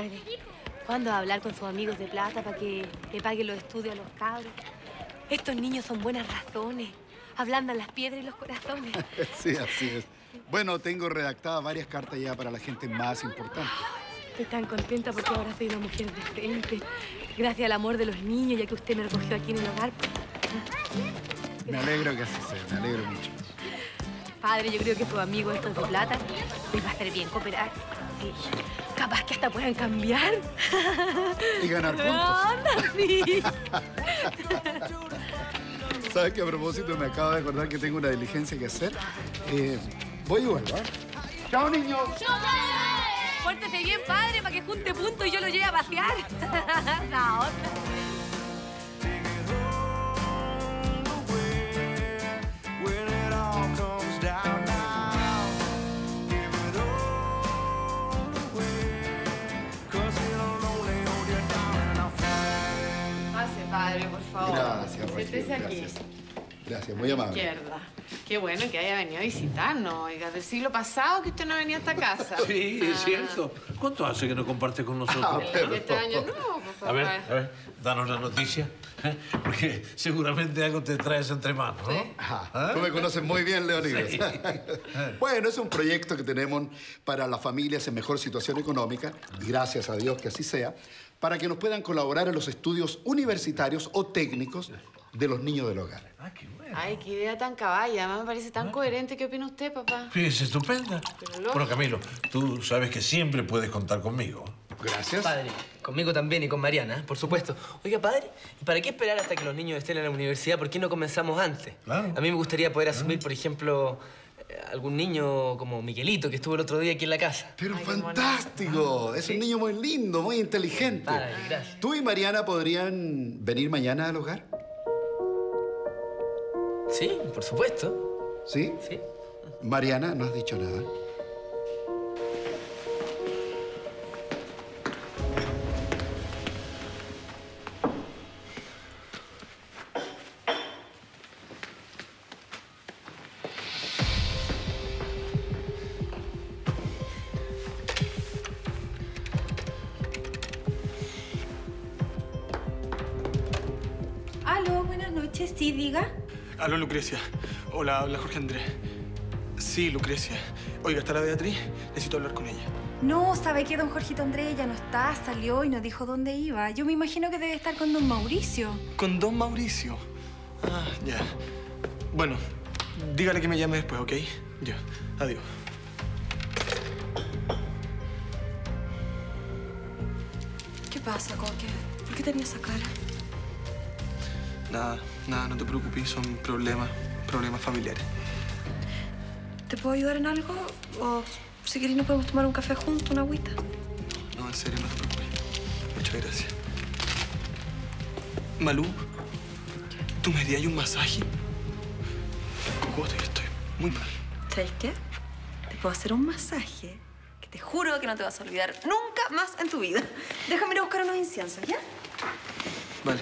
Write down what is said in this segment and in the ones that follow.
Padre, ¿cuándo va a hablar con sus amigos de plata para que le paguen los estudios a los cabros? Estos niños son buenas razones. Ablandan las piedras y los corazones. Sí, así es. Bueno, tengo redactadas varias cartas ya para la gente más importante. Estoy tan contenta porque ahora soy una mujer decente. Gracias al amor de los niños, ya que usted me recogió aquí en el hogar. Me alegro que así sea, me alegro mucho. Padre, yo creo que sus amigos estos de plata les va a hacer bien cooperar. Sí. Capaz que hasta puedan cambiar. Y ganar puntos. Sí. ¿Sabes que a propósito me acabo de acordar que tengo una diligencia que hacer? Eh, voy vuelvo, ¿eh? ¡Chao, niños! Pórtese bien, padre, para que junte puntos y yo lo lleve a pasear. La Gracias, Rocío, Siéntese aquí. gracias. Gracias, muy amable. Izquierda. Qué bueno que haya venido a visitarnos. Oiga, del siglo pasado que usted no venía a esta casa. Sí, es cierto. ¿Cuánto hace que no comparte con nosotros? Ah, pero- Este año no, A ver, a ver, danos la noticia. ¿eh? Porque seguramente algo te traes entre manos, ¿no? Ajá. Tú me conoces muy bien, Leonidas. Sí. bueno, es un proyecto que tenemos para las familias en mejor situación económica, y gracias a Dios que así sea, para que nos puedan colaborar en los estudios universitarios o técnicos de los niños del hogar. Ah, qué bueno. Ay, qué idea tan caballa. Además me parece tan coherente. ¿Qué opina usted, papá? Sí, es estupenda. Bueno, Camilo, tú sabes que siempre puedes contar conmigo. Gracias. Padre, conmigo también y con Mariana, por supuesto. Oiga, padre, ¿y para qué esperar hasta que los niños estén en la universidad? ¿Por qué no comenzamos antes? Claro. A mí me gustaría poder asumir, por ejemplo, eh, algún niño como Miguelito, que estuvo el otro día aquí en la casa. Pero Ay, fantástico. Es un niño muy lindo, muy inteligente. Padre, gracias. ¿Tú y Mariana podrían venir mañana al hogar? Sí, por supuesto. ¿Sí? Sí. Mariana, no has dicho nada. Aló, Lucrecia. Hola, habla Jorge Andrés. Sí, Lucrecia. Oiga, ¿está la Beatriz? Necesito hablar con ella. No, ¿sabe qué? Don Jorgito Andrés ya no está, salió y nos dijo dónde iba. Yo me imagino que debe estar con don Mauricio. Con don Mauricio. Ah, ya. Bueno, dígale que me llame después, ¿ok? Ya. Adiós. ¿Qué pasa, Coque? ¿Por qué tenía esa cara? Nada, nada, no te preocupes. Son problemas, problemas familiares. ¿Te puedo ayudar en algo? O si querés nos podemos tomar un café juntos, una agüita. No, en serio, no te preocupes. Muchas gracias. Malú, ¿tú me harías un masaje? Cocote, estoy muy mal. ¿Sabes qué? Te puedo hacer un masaje que te juro que no te vas a olvidar nunca más en tu vida. Déjame ir a buscar unos inciensos, ¿ya? Vale.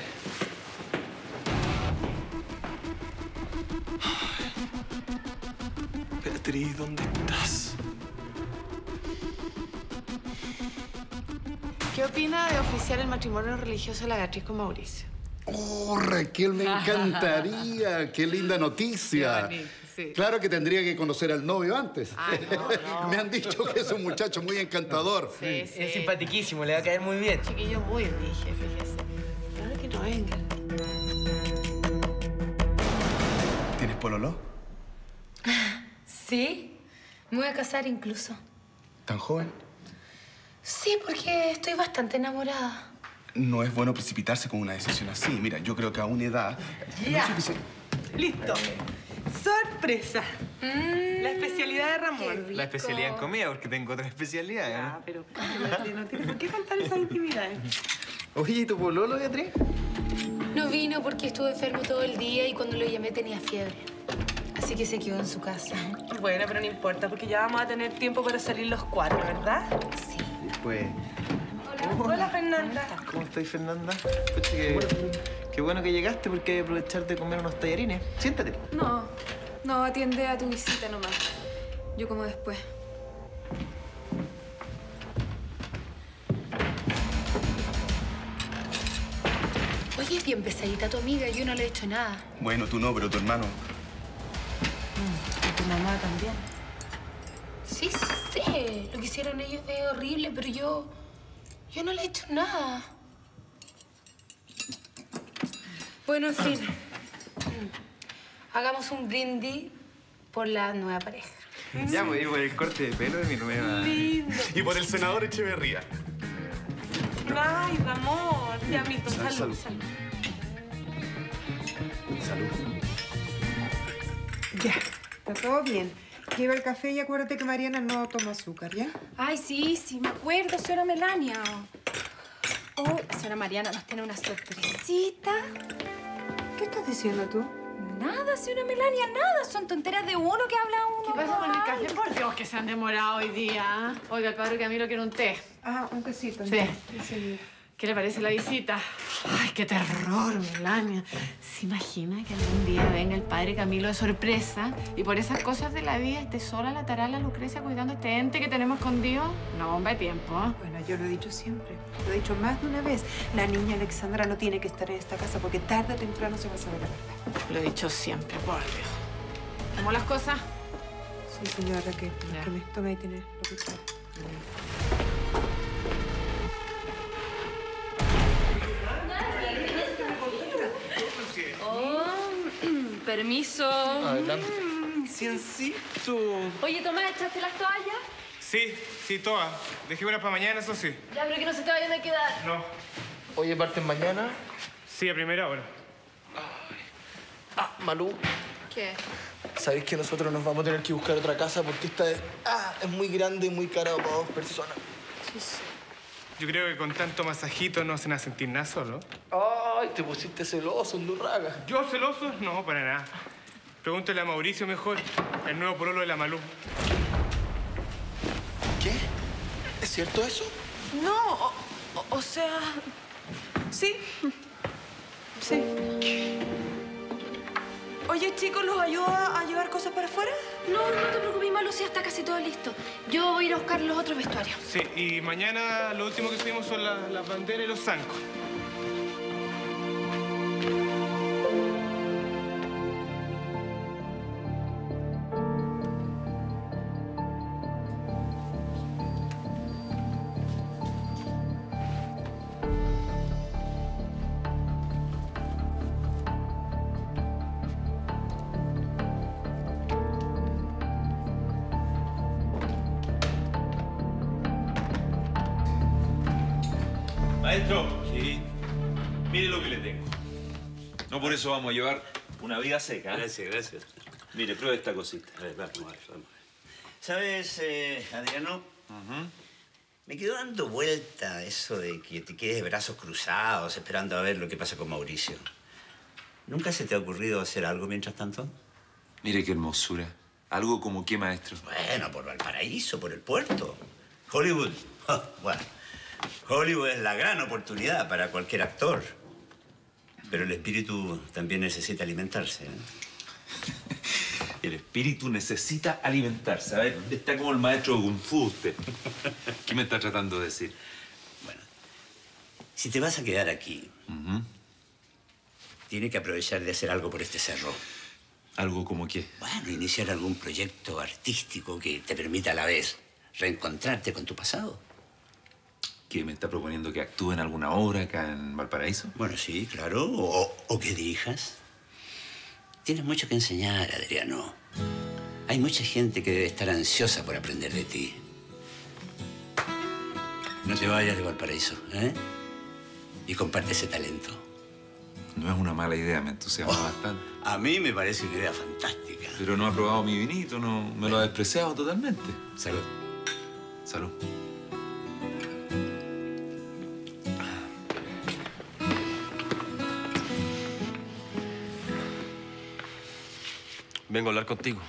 ¿Dónde estás? ¿Qué opina de oficiar el matrimonio religioso de la Beatriz con Mauricio? Oh, Raquel, me encantaría. Qué linda noticia. Qué bonito, sí. Claro que tendría que conocer al novio antes. Ah, no, no. me han dicho que es un muchacho muy encantador. Sí, sí. Es simpatiquísimo, le va a caer muy bien. Chiquillo muy dije, fíjese. Claro que no vengan. ¿Tienes pololo? Sí. Me voy a casar incluso. ¿Tan joven? Sí, porque estoy bastante enamorada. No es bueno precipitarse con una decisión así. Mira, yo creo que a una edad... no es suficiente. Listo. Sorpresa. La especialidad de Ramón. La especialidad en comida, porque tengo otra especialidad. ¿eh? Ah, pero cállate, no tienes por qué contar esas intimidades. Oye, ¿y tu pololo, Beatriz? No vino porque estuvo enfermo todo el día y cuando lo llamé tenía fiebre. Así que se quedó en su casa. Bueno, pero no importa, porque ya vamos a tener tiempo para salir los cuatro, ¿verdad? Sí. Después. Hola, Fernanda. ¿Cómo estáis, Fernanda? Pucha, qué, bueno. qué bueno que llegaste porque hay que aprovechar de comer unos tallarines. Siéntate. No, no, atiende a tu visita nomás. Yo como después. Oye, es bien pesadita tu amiga, yo no le he hecho nada. Bueno, tú no, pero tu hermano. Y tu mamá también. Sí, sí, sé. Lo que hicieron ellos es horrible, pero yo... Yo no le he hecho nada. Bueno, en fin. Hagamos un brindis por la nueva pareja. Ya voy por el corte de pelo de mi nueva. Y por el senador Echeverría. Ay, Ramón. Ya, Mito, salud, salud. salud. Salud. Ya, está todo bien. Lleva el café y acuérdate que Mariana no toma azúcar, ¿ya? Ay, sí, sí, me acuerdo, señora Melania. Oh, señora Mariana nos tiene una sorpresita. ¿Qué estás diciendo tú? Nada, señora Melania, nada. Son tonteras de uno que habla uno. ¿Qué pasa con el café? Por Dios, que se han demorado hoy día. Oiga, el padre Camilo quiere un té. Ah, un tecito. Sí. enseguida. ¿Qué le parece la visita? Ay, qué terror, Melania. ¿Se imagina que algún día venga el padre Camilo de sorpresa y por esas cosas de la vida esté sola la tarala Lucrecia cuidando a este ente que tenemos escondido? No, bomba de tiempo. ¿eh? Bueno, yo lo he dicho siempre. Lo he dicho más de una vez. La niña Alexandra no tiene que estar en esta casa porque tarde o temprano se va a saber la verdad. Lo he dicho siempre, por Dios. ¿Cómo las cosas? Sí, señora Raquel. Que me tome y tiene lo que permiso. Adelante. Ciencito. Oye, Tomás, ¿echaste las toallas? Sí, sí, todas. Dejémolas para mañana, eso sí. Ya, pero que no se te vayan a quedar. No. Oye, parten mañana. Sí, a primera hora. Ah, Malú, ¿Qué? ¿sabéis que nosotros nos vamos a tener que buscar otra casa porque esta es, ah, es muy grande y muy cara para dos personas? Yo creo que con tanto masajito no se van a sentir nada solo. Ay, te pusiste celoso, Undurraga. ¿Yo celoso? No, para nada. Pregúntale a Mauricio mejor, el nuevo pololo de la Malú. ¿Qué? ¿Es cierto eso? No, o, sea... Sí. Sí. Oye, chicos, ¿los ayuda a llevar cosas para afuera? No, no te preocupes, Malu, si está casi listo. Yo voy a ir a buscar los otros vestuarios. Sí, y mañana lo último que subimos son la- las banderas y los zancos. Eso vamos a llevar una vida seca. ¿eh? Gracias, gracias. Mire, pruebe esta cosita. A ver, vamos, vamos. ¿Sabes, eh, Adriano? Me quedó dando vuelta eso de que te quedes de brazos cruzados esperando a ver lo que pasa con Mauricio. ¿Nunca se te ha ocurrido hacer algo mientras tanto? Mire qué hermosura. Algo como qué, maestro. Bueno, por Valparaíso, por el puerto. Hollywood. bueno, Hollywood es la gran oportunidad para cualquier actor. Pero el espíritu también necesita alimentarse. ¿eh? El espíritu necesita alimentarse. A ver, está como el maestro Kung Fu usted. ¿Qué me está tratando de decir? Si te vas a quedar aquí, tienes que aprovechar de hacer algo por este cerro. ¿Algo como qué? Bueno, iniciar algún proyecto artístico que te permita a la vez reencontrarte con tu pasado. ¿Qué me está proponiendo que actúe en alguna obra acá en Valparaíso? Bueno, sí, claro. O, o que dirijas. Tienes mucho que enseñar, Adriano. Hay mucha gente que debe estar ansiosa por aprender de ti. No te vayas de Valparaíso, ¿eh? Y comparte ese talento. No es una mala idea, me entusiasma bastante. A mí me parece una idea fantástica. Pero no ha probado mi vinito, no, me lo ha despreciado totalmente. Salud. Salud. Vengo a hablar contigo.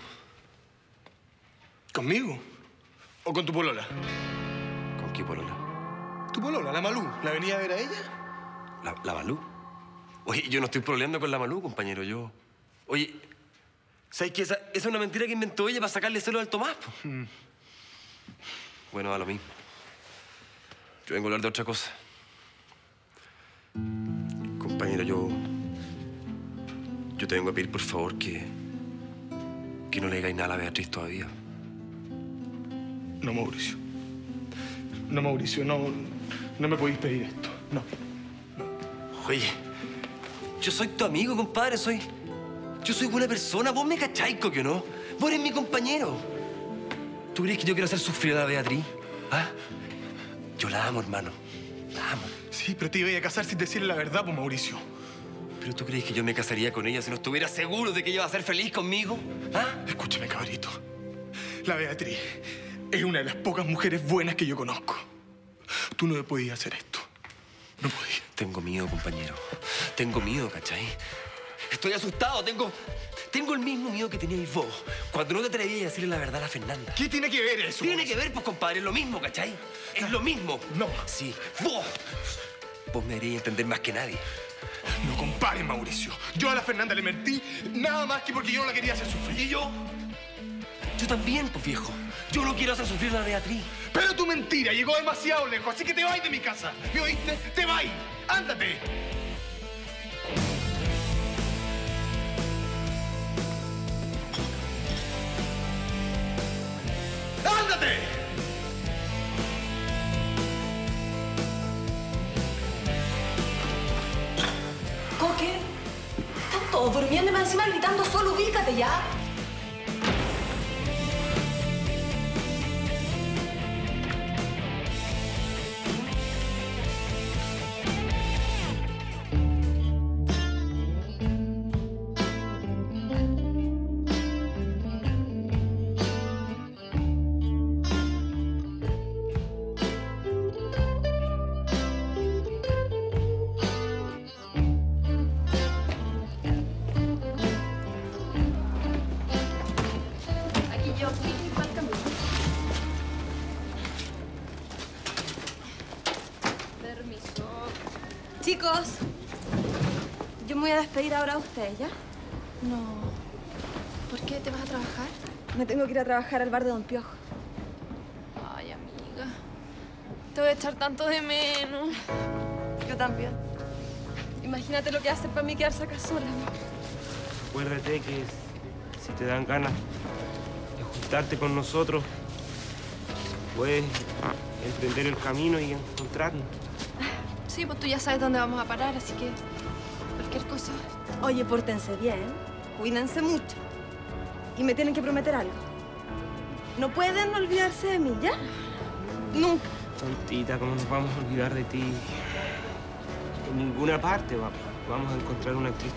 ¿Conmigo? ¿O con tu polola? ¿Con qué polola? Tu polola, la Malú. ¿La venía a ver a ella? ¿La, la Malú? Oye, yo no estoy problemando con la Malú, compañero. Yo. Oye, ¿sabes qué? Esa, esa es una mentira que inventó ella para sacarle celo al Tomás. po. Bueno, da lo mismo. Yo vengo a hablar de otra cosa. Com- Compañero, yo. Yo te vengo a pedir, por favor, que. Que no le digáis nada a Beatriz todavía. No, Mauricio. No, Mauricio, no. No me podéis pedir esto. No. Oye, yo soy tu amigo, compadre, soy. Yo soy buena persona, vos me cacháis, que no? Vos eres mi compañero. ¿Tú crees que yo quiero hacer sufrir a la Beatriz? ¿Ah? Yo la amo, hermano. La amo. Sí, pero te iba a casar sin decirle la verdad, pues, Mauricio. ¿Pero tú crees que yo me casaría con ella si no estuviera seguro de que ella va a ser feliz conmigo? ¿Ah? Escúchame, cabrito. La Beatriz es una de las pocas mujeres buenas que yo conozco. Tú no podías hacer esto. No podías. Tengo miedo, compañero. Tengo miedo, ¿cachai? Estoy asustado, tengo... Tengo el mismo miedo que teníais vos cuando no te atrevías a decirle la verdad a Fernanda. ¿Qué tiene que ver eso? Tiene que ver, pues, compadre, es lo mismo, ¿cachai? Es lo mismo. No. Sí, vos. Vos me deberías entender más que nadie. No compares, Mauricio. Yo a la Fernanda le mentí nada más que porque yo no la quería hacer sufrir. ¿Y yo? Yo también, pues, viejo. Yo no quiero hacer sufrir a la Beatriz. Pero tu mentira llegó demasiado lejos, así que te vas de mi casa. ¿Me oíste? ¡Te vas! ¡Ándate! ¡Ándate! Durmiendo y encima gritando solo, ubícate ya. Chicos, yo me voy a despedir ahora de ustedes, ¿ya? No. ¿Por qué te vas a trabajar? Me tengo que ir a trabajar al bar de Don Piojo. Ay, amiga. Te voy a echar tanto de menos. Yo también. Imagínate lo que hace para mí quedarse acá sola. Acuérdate que si te dan ganas de juntarte con nosotros, puedes emprender el camino y encontrarnos. Sí, pues tú ya sabes dónde vamos a parar, así que cualquier cosa. Oye, pórtense bien, cuídense mucho. Y me tienen que prometer algo. No pueden olvidarse de mí, ¿ya? Nunca. Tontita, ¿cómo nos vamos a olvidar de ti? En ninguna parte va- vamos a encontrar una actriz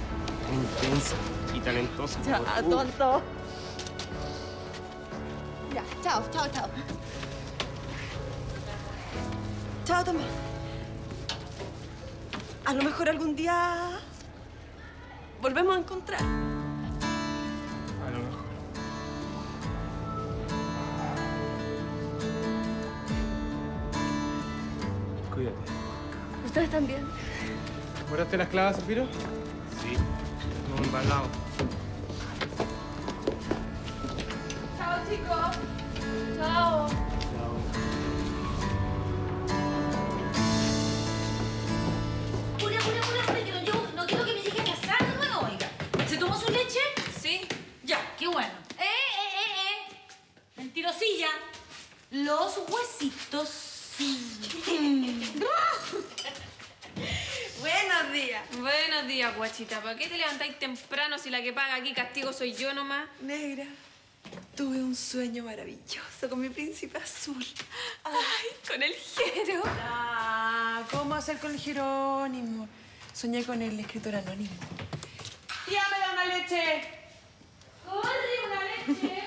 tan intensa y talentosa. Ya, tú. tonto. Ya, chao, chao, chao. Chao también. A lo mejor algún día volvemos a encontrar. A lo mejor. Cuídate. Ustedes también. ¿Borraste las clavas, Zafiro? Sí. Embalado. Chao, chicos. Chao. Los huesitos. Buenos días. Buenos días, guachita. ¿Para qué te levantáis temprano si la que paga aquí castigo soy yo nomás? Negra, tuve un sueño maravilloso con mi príncipe azul. Ay, con el Jero. Ah, ¿cómo hacer con el Jerónimo? Soñé con el escritor anónimo. ¡Tía, me da una leche! ¡Corre, una leche!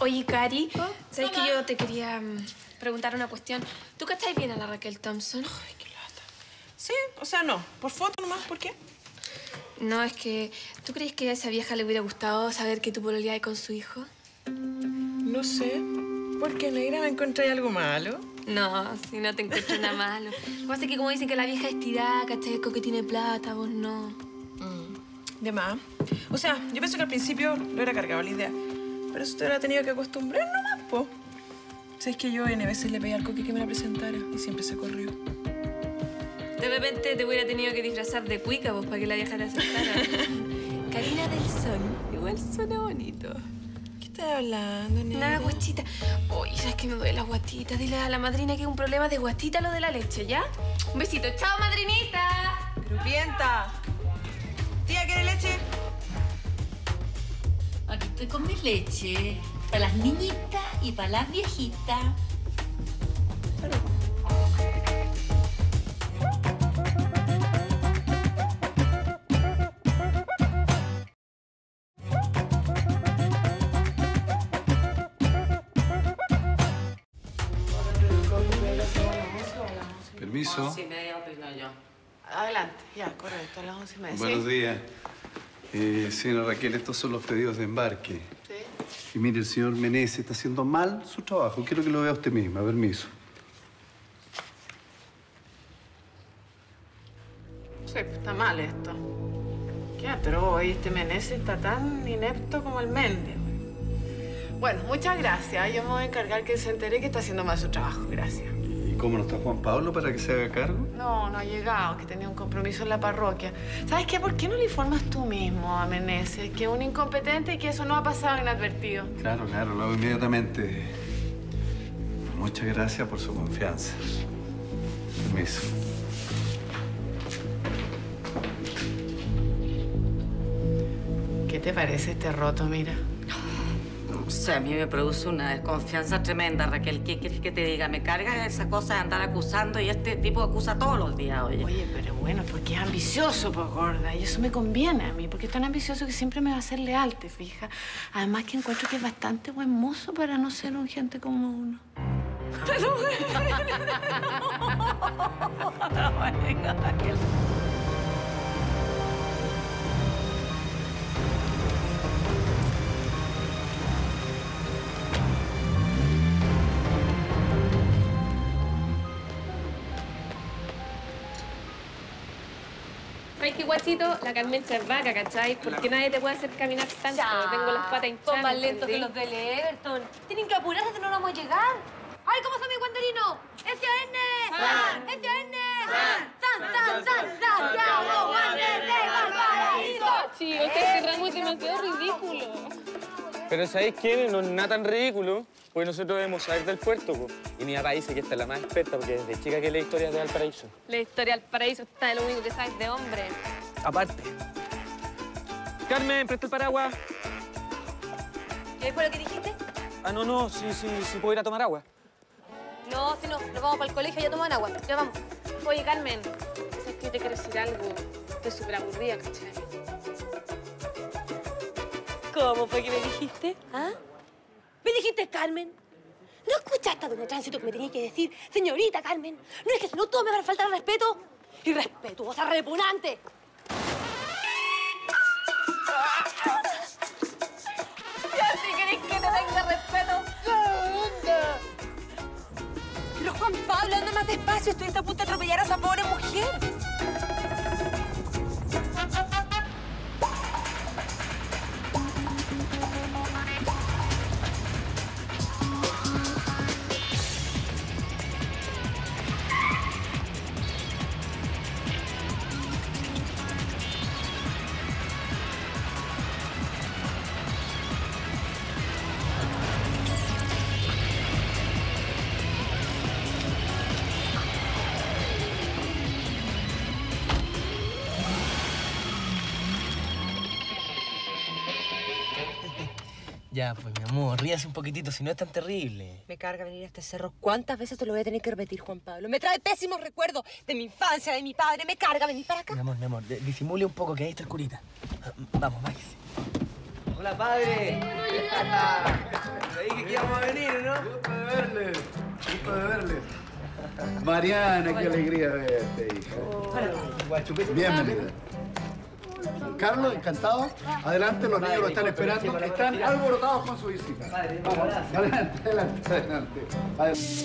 Oye, Cari, ¿sabes que yo te quería mm, preguntar una cuestión? ¿Tú cacháis bien a la Raquel Thompson? Ay, qué lata. Sí, o sea, no. Por foto nomás, ¿por qué? No, es que... ¿Tú crees que a esa vieja le hubiera gustado saber que tú pololeabas con su hijo? No sé. ¿Por qué, negra? ¿Me encontré algo malo? No, si no te encuentro nada malo. Lo que pasa es que como dicen que la vieja es tirada, ¿cachai? Que tiene plata, vos no. De más. O sea, yo pienso que al principio lo era cargado la idea. Pero eso te hubiera tenido que acostumbrar nomás, po. Sabes que yo N veces le pedí al coque que me la presentara y siempre se corrió. De repente te hubiera tenido que disfrazar de cuica vos para que la vieja te aceptara. Karina del Sol. Igual suena bonito. ¿Qué estás hablando, nena? Nada, guachita. Oye, ¿sabes que me duele la guatita? Dile a la madrina que es un problema de guatita lo de la leche, ¿ya? Un besito. ¡Chao, madrinita! Grupienta. Estoy con mi leche. Para las niñitas y para las viejitas. Permiso. Once y media opino yo. Adelante, ya, correcto, a las once y media. Buenos días. Eh, señora Raquel, estos son los pedidos de embarque. Sí. Y mire, el señor Meneses está haciendo mal su trabajo. Quiero que lo vea usted misma. Permiso. Sí, pues, está mal esto. ¿Qué? Hoy este Meneses está tan inepto como el Méndez. Bueno, muchas gracias. Yo me voy a encargar que se entere que está haciendo mal su trabajo. Gracias. ¿Y cómo no está Juan Pablo para que se haga cargo? No, no ha llegado, que tenía un compromiso en la parroquia. ¿Sabes qué? ¿Por qué no le informas tú mismo a Meneses que es un incompetente y que eso no ha pasado inadvertido? Claro, claro, lo hago inmediatamente. Muchas gracias por su confianza. Permiso. ¿Qué te parece este roto, mira? O sea, a mí me produce una desconfianza tremenda, Raquel. ¿Qué quieres que te diga? Me carga esa cosa de andar acusando y este tipo acusa todos los días, oye. Oye, pero bueno, porque es ambicioso, pues, gorda. Y eso me conviene a mí, porque es tan ambicioso que siempre me va a ser leal, ¿te fijas? Además que encuentro que es bastante buen mozo para no ser un gente como uno. Pero No. Guachito? La Carmen se vaca, ¿cachai? Porque nadie te puede hacer caminar tanto. Tengo las patas hinchadas. Son más lentos que los del Everton. Tienen que apurarse, si no, vamos a llegar. ¡Ay, cómo está mi guanderino! ¡Ese es ¡San! ¡Ese es ¡San, san, san! ¡Santiago Wander de Valparaíso! Chicos, este ramo es demasiado ridículo. Pero ¿sabéis qué? No es nada tan ridículo, porque nosotros debemos saber del puerto, po. Y mi papá dice que esta es la más experta, porque desde chica que lee historias de Valparaíso. La historia del paraíso está de lo único que sabes de hombre. Aparte. Carmen, presta el paraguas. ¿Qué fue lo que dijiste? Ah, no, no, sí, sí, sí puedo ir a tomar agua. No, si no, nos vamos para el colegio, ya toman agua. Ya vamos. Oye, Carmen, ¿sabes que te quiero decir algo? Estoy súper aburrida, ¿cachai? ¿Cómo fue que me dijiste? ¿Ah? ¿Me dijiste Carmen? ¿No escuchaste a Doña Tránsito que me tenía que decir, señorita Carmen? ¿No es que si no todo me va a faltar respeto? Irrespetuosa, repugnante. ¿Y así querés que te tenga respeto? Pero Juan Pablo, anda más despacio. Estuviste a punto de atropellar a esa pobre mujer. Ya, pues, mi amor, ríase un poquitito, si no es tan terrible. Me carga venir a este cerro. ¿Cuántas veces te lo voy a tener que repetir, Juan Pablo? Me trae pésimos recuerdos de mi infancia, de mi padre. Me carga venir para acá. Mi amor, mi amor, disimule un poco que ahí está oscurita. Ah, Vamos, bájese. Hola, padre. Te dije que íbamos a venir, ¿no? Gusto de verles. Gusto de verles. Mariana, qué alegría verte, hija. Bienvenida. Carlos, encantado. Adelante, los niños lo están esperando. Están alborotados con su visita. Vamos, adelante, adelante, adelante. Adelante.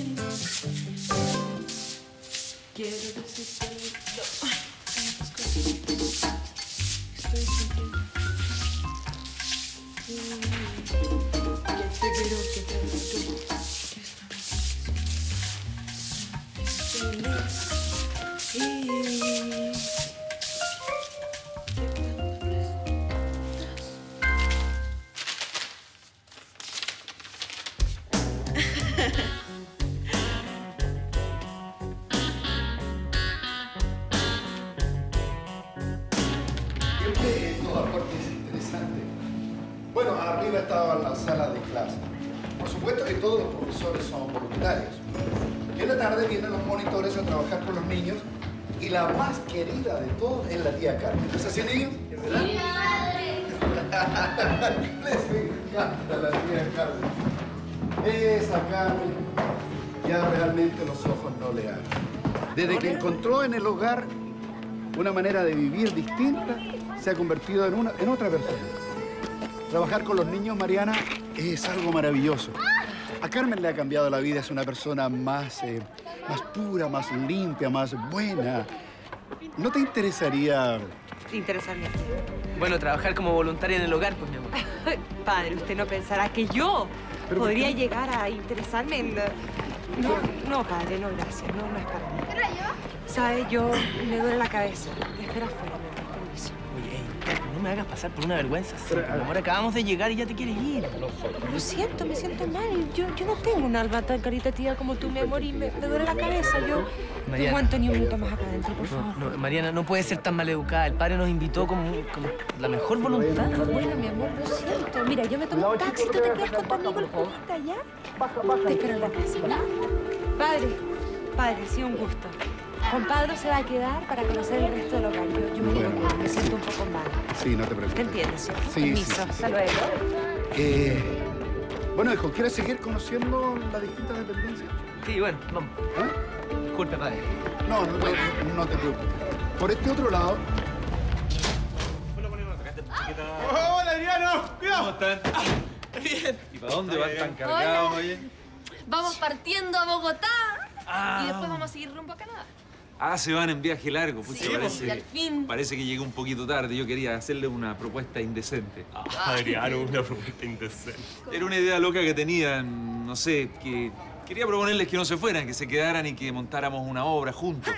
Les encanta la tía Carmen. Esa Carmen ya realmente los ojos no le abren. Desde que encontró en el hogar una manera de vivir distinta, se ha convertido en, una, en otra persona. Trabajar con los niños, Mariana, es algo maravilloso. A Carmen le ha cambiado la vida, es una persona más, eh, más pura, más limpia, más buena. ¿No te interesaría Interesarme. Bueno, trabajar como voluntaria en el hogar, pues, mi amor. Padre, usted no pensará que yo Pero, podría llegar a interesarme en... No, no, padre, no, gracias. No, no es para mí. ¿Era yo? ¿Sabe? Yo me duele la cabeza. Te espero afuera, me hagas pasar por una vergüenza. así, mi amor, acabamos de llegar y ya te quieres ir. Lo siento, me siento mal. Yo, yo no tengo un alma tan caritativa como tú, mi amor, y me, me duele la cabeza. Yo no Mariana. aguanto ni un minuto más acá adentro, por favor. No, no, Mariana, no puede ser tan maleducada. El padre nos invitó como, como la mejor voluntad. Bueno, mi amor, lo siento. Mira, yo me tomo un taxi, tú te quedas con tu amigo el curita, ¿ya? Te espero en la casa, ¿ya? Padre, padre, sí, un gusto. Compadre se va a quedar para conocer el resto del hogar. Yo, yo me que ir, me siento un poco mal. Sí, no te preocupes. ¿Te entiendes, cierto? Sí, Permiso, sí, sí, sí. hasta luego. Eh, bueno, hijo, ¿quieres seguir conociendo las distintas dependencias? Sí, bueno, vamos. Disculpe, padre. No, no te, no te preocupes. Por este otro lado, ¡Hola, Adriano! ¡Cuidado! ¿Cómo están? Bien. ¿Y para dónde van tan cargados, oye? Vamos partiendo a Bogotá Ah. y después vamos a seguir rumbo a Canadá. Ah, se van en viaje largo. Pucha, Sí, parece, y al fin. parece que llegué un poquito tarde. Yo quería hacerle una propuesta indecente. Adriano, una pregunta indecente. Era una idea loca que tenía, no sé, que quería proponerles que no se fueran, que se quedaran y que montáramos una obra juntos.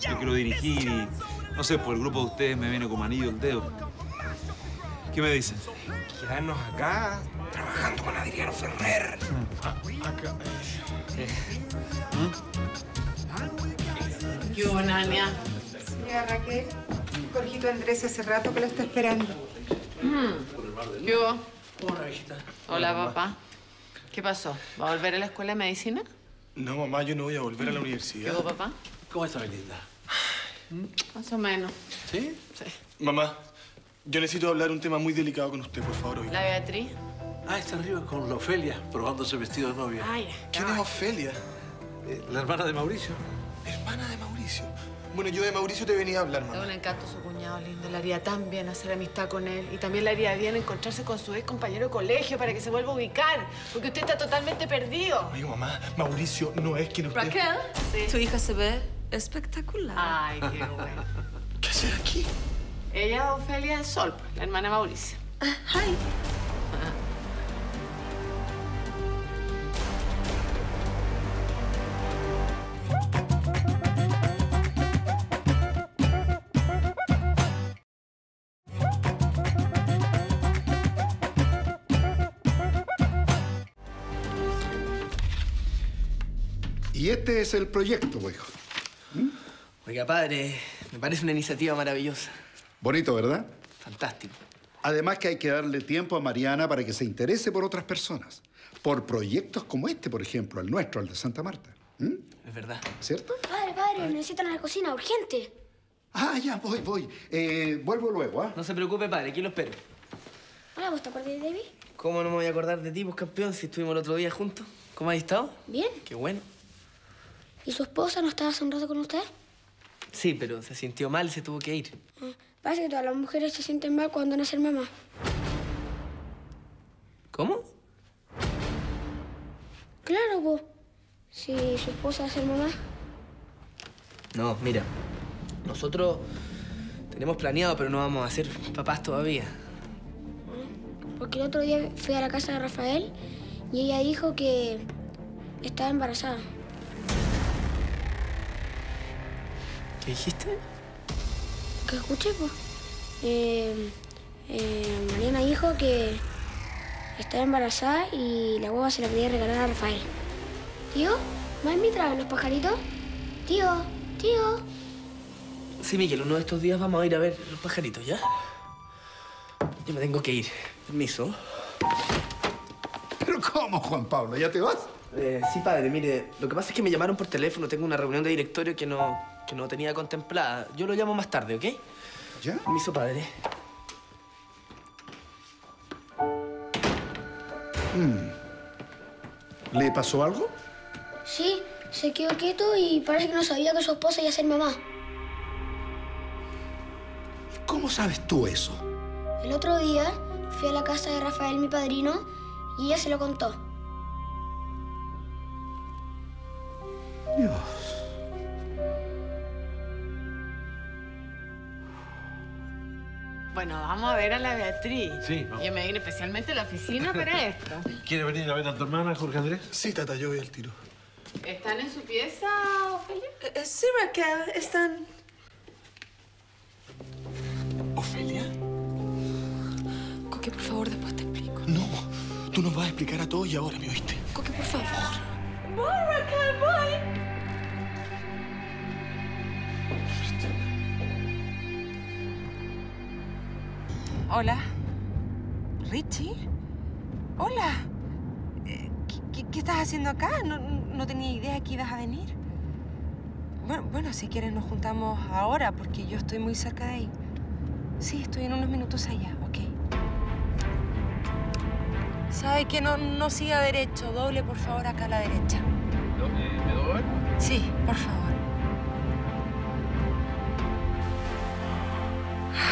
Yo quiero dirigir y, no sé, por el grupo de ustedes me viene como anillo el dedo. ¿Qué me dicen? Quedarnos acá trabajando con Adriano Ferrer. Acá. ¿Qué hubo, Nania? Señora Raquel, Jorgito Andrés hace rato que lo está esperando. Mm. ¿Qué hubo? Hola, papá. ¿Qué pasó? ¿Va a volver a la escuela de medicina? No, mamá, yo no voy a volver a la ¿Qué universidad. hubo, papá? ¿Cómo está, mi linda? Más o menos. ¿Sí? Sí. Mamá, yo necesito hablar un tema muy delicado con usted, por favor, hoy. ¿La Beatriz? Ah, está arriba con la Ofelia, probándose vestido de novia. Ay, ¿Quién es Ofelia? Eh, la hermana de Mauricio. Hermana de Mauricio. Bueno, yo de Mauricio te venía a hablar, Es mamá. un encanto su cuñado lindo. Le haría tan bien hacer amistad con él. Y también le haría bien encontrarse con su ex compañero de colegio para que se vuelva a ubicar. Porque usted está totalmente perdido. Oiga, mamá, Mauricio no es quien usted... Raquel. Sí. Tu hija se ve espectacular. Ay, qué bueno. ¿Qué haces aquí? Ella es Ofelia del Sol, pues, la hermana de Mauricio. Ay. y este es el proyecto, pues, hijo. Oiga, padre, me parece una iniciativa maravillosa. Bonito, ¿verdad? Fantástico. Además que hay que darle tiempo a Mariana para que se interese por otras personas. Por proyectos como este, por ejemplo, el nuestro, el de Santa Marta. ¿Mm? Es verdad. ¿Cierto? Padre, padre, necesitan a la cocina, urgente. Ah, ya, voy, voy. Eh, vuelvo luego, ¿ah? No se preocupe, padre, aquí lo espero. Hola, ¿vos te acuerdas de David? ¿Cómo no me voy a acordar de ti, pues, campeón, si estuvimos el otro día juntos? ¿Cómo has estado? Bien. Qué bueno. ¿Y su esposa no estaba hace un rato con usted? Sí, pero se sintió mal y se tuvo que ir. Ah, Parece que todas las mujeres se sienten mal cuando van a ser mamá. ¿Cómo? Claro, pues. Si su esposa va a ser mamá. No, mira. Nosotros tenemos planeado, pero no vamos a ser papás todavía. Porque el otro día fui a la casa de Rafael y ella dijo que estaba embarazada. ¿Qué dijiste? ¿Qué escuché, pues? Eh, eh, Mariana dijo que estaba embarazada y la hueva se la quería regalar a Rafael. Tío, ¿me invitado a ver los pajaritos? Tío, tío. Sí, Miguel, uno de estos días vamos a ir a ver los pajaritos, ¿ya? Yo me tengo que ir. Permiso. ¿Pero cómo, Juan Pablo? ¿Ya te vas? Eh, sí, padre, mire, lo que pasa es que me llamaron por teléfono. Tengo una reunión de directorio que no, que no tenía contemplada. Yo lo llamo más tarde, ¿ok? ¿Ya? Permiso, padre. Mm. ¿Le pasó algo? Sí, se quedó quieto y parece que no sabía que su esposa iba a ser mamá. ¿Cómo sabes tú eso? El otro día fui a la casa de Rafael, mi padrino, y ella se lo contó. Dios. Bueno, vamos a ver a la Beatriz. Sí, vamos. Yo me vine especialmente a la oficina para esto. ¿Quiere venir a ver a tu hermana, Jorge Andrés? Sí, tata, yo voy al tiro. ¿Están en su pieza, Ofelia? Eh, sí, Raquel, están... ¿Ofelia? Coque, por favor, después te explico. No, tú nos vas a explicar a todos y ahora, ¿me oíste? Coque, por favor. Hola. ¿Richie? Hola. Eh, ¿Qué, estás haciendo acá? No, no tenía idea que ibas a venir. Bueno, bueno, si quieres nos juntamos ahora porque yo estoy muy cerca de ahí. Sí, estoy en unos minutos allá, ok. ¿Sabe que no, no siga derecho? Doble, por favor, acá a la derecha. Sí, por favor.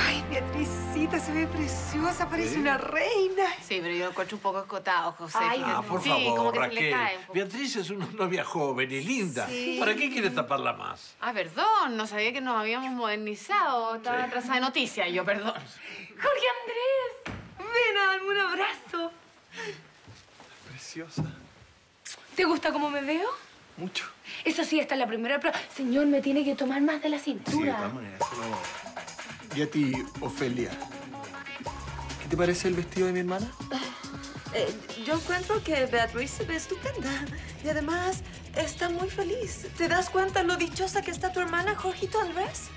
Ay, Beatricita, se ve preciosa, parece ¿Sí? una reina. Sí, pero yo lo encuentro un poco escotado, José. Ah, fíjate. por sí, favor, como que se le Raquel. cae un poco. Beatriz es una novia joven y linda. Sí. ¿Para qué quiere taparla más? Ah, perdón, no sabía que nos habíamos modernizado. Estaba atrasada de noticias, yo perdón. Jorge Andrés, ven a darme un abrazo. Preciosa. ¿Te gusta cómo me veo? Mucho. Eso sí, esta es la primera prueba. Señor, me tiene que tomar más de la cintura. Y a ti, Ofelia. ¿Qué te parece el vestido de mi hermana? Eh, yo encuentro que Beatriz se ve estupenda. Y además, está muy feliz. ¿Te das cuenta lo dichosa que está tu hermana, Jorgito Andrés?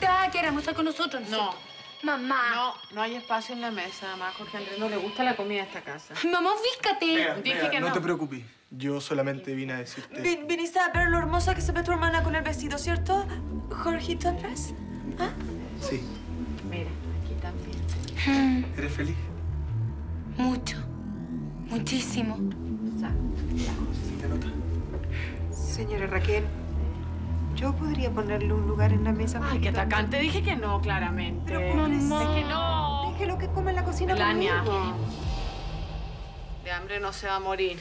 Te va a querer almorzar con nosotros. No. Mamá. No, no hay espacio en la mesa. Además, a Jorge Andrés no le gusta la comida de esta casa. Mamá, fíjate. Que no no. te preocupes. Yo solamente vine a decirte... Vi- viniste a ver lo hermosa que se ve tu hermana con el vestido, ¿cierto? Jorgito Andrés. ¿Ah? Sí. Mira, aquí también. ¿Eres feliz? Mucho. Muchísimo. Señora Raquel, yo podría ponerle un lugar en la mesa. Ay, qué atacante. Dije que no, claramente. Pero ¿cómo Es necesito? que no. Déjelo que come en la cocina Melania. conmigo. De hambre no se va a morir.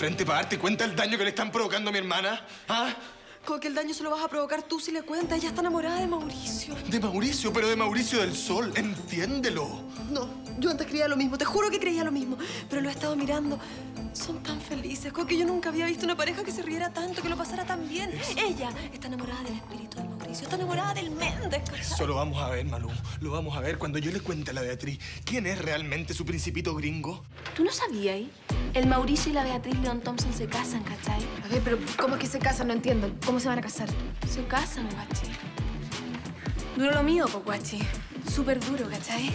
Frente para darte cuenta del daño que le están provocando a mi hermana? ¿Ah? Con que el daño se lo vas a provocar tú si le cuentas. Ella está enamorada de Mauricio. De Mauricio, pero de Mauricio del Sol. Entiéndelo. No, yo antes creía lo mismo. Te juro que creía lo mismo. Pero lo he estado mirando. Son tan felices. Con que yo nunca había visto una pareja que se riera tanto, que lo pasara tan bien. Ella está enamorada del espíritu de Mauricio. Está enamorada del Méndez. ¿cachai? Eso lo vamos a ver, Malú. Lo vamos a ver cuando yo le cuente a la Beatriz quién es realmente su principito gringo. ¿Tú no sabías? El Mauricio y la Beatriz León Thompson se casan, ¿cachai? A ver, pero ¿cómo es que se casan? No entiendo. ¿Cómo se van a casar? Se casan, guachi. Duro lo mío, po, guachi. Súper duro, ¿cachai?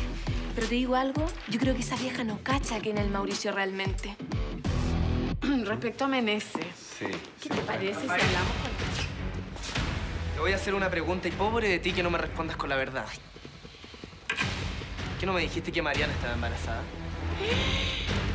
Pero te digo algo, yo creo que esa vieja no cacha quién es el Mauricio realmente. Respecto a Meneses, Sí. ¿qué te parece si hablamos con Te voy a hacer una pregunta y pobre de ti que no me respondas con la verdad. ¿Qué no me dijiste que Mariana estaba embarazada?